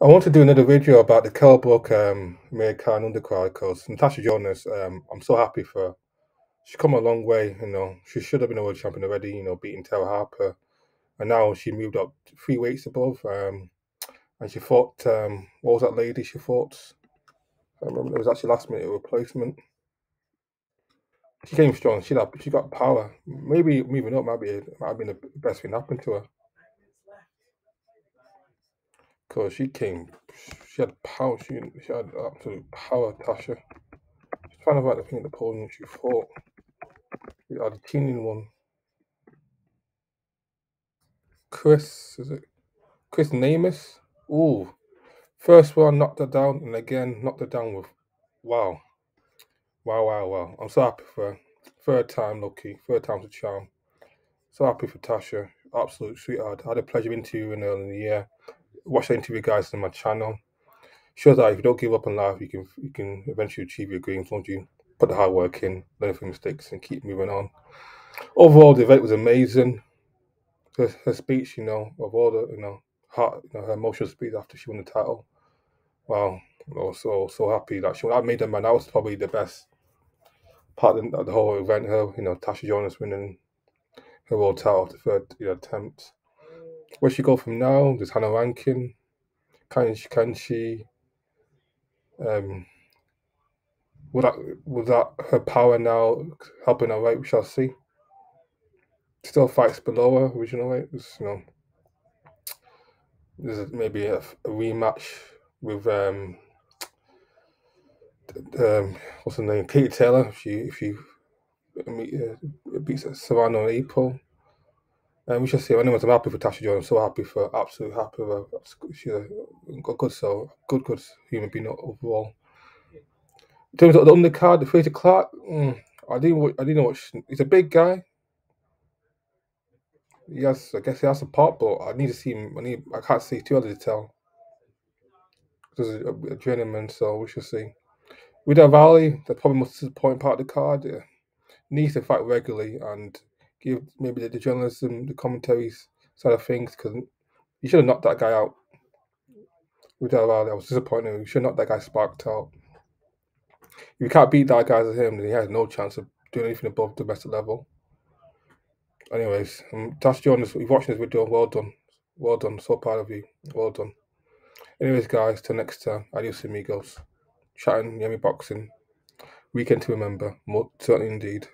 I want to do another video about the Kell Brook um, American undercard because Natasha Jonas, um, I'm so happy for her. She's come a long way, you know. She should have been a world champion already, you know, beating Terri Harper. And now she moved up three weights above. Um, and she fought, um, what was that lady she fought? I remember it was actually last minute replacement. She came strong. She got, she got power. Maybe moving up might be might have been the best thing happened to her. Because she came, she had power. She, she had absolute power, Tasha. She's trying to find the thing the opponent she fought. The Argentinian one. Chris, is it? Chris Namus? Ooh. First one knocked her down, and again knocked her down with. Wow. Wow, wow, wow. I'm so happy for her. Third time lucky. Third time's a charm. So happy for Tasha. Absolute sweetheart. I had a pleasure interviewing her in the year. Watch the interview guys on my channel. Shows that if you don't give up on life, you can you can eventually achieve your dreams, won't you? Put the hard work in, learn from mistakes, and keep moving on. Overall, the event was amazing. Her, her speech, you know, of all the, you know, heart, you know, her emotional speech after she won the title. Wow, I was so so happy that she. I made them, man. That was probably the best part of the, the whole event. Her, you know, Tasha Jonas winning her world title after third you know, attempt. Where she go from now? Does Hannah Rankin. Can she? Can she? Um, will that will that her power now helping her right? We shall see. Still fights below her original weight. You know, there's maybe a, a rematch with um, um, what's her name? Katie Taylor. If she if she uh, beats Serrano in April. Um, we shall see. Anyways, I'm happy for Tasha Jones. I'm so happy for absolutely happy with her. She's a good soul, good, good human being overall. In terms of the undercard, the Frazer Clarke, mm, I didn't, I didn't watch. He's a big guy. Yes, I guess he has a pop, but I need to see him. I need. I can't see too early to tell. There's a, a journeyman, so we shall see. Viddal Riley, the probably most disappointing part of the card. Yeah. Needs to fight regularly and give maybe the, the journalism, the commentaries side of things because you should have knocked that guy out. Viddal Riley, I was disappointed. You should have knocked that guy sparked out. If you can't beat that guy as him, then he has no chance of doing anything above domestic level. Anyways, um, Tash Jonas, you're watching this video, well done. Well done. So proud of you. Well done. Anyways, guys, till next time. Adios, amigos. Chatting, Yemi boxing. Weekend to remember. More, certainly indeed.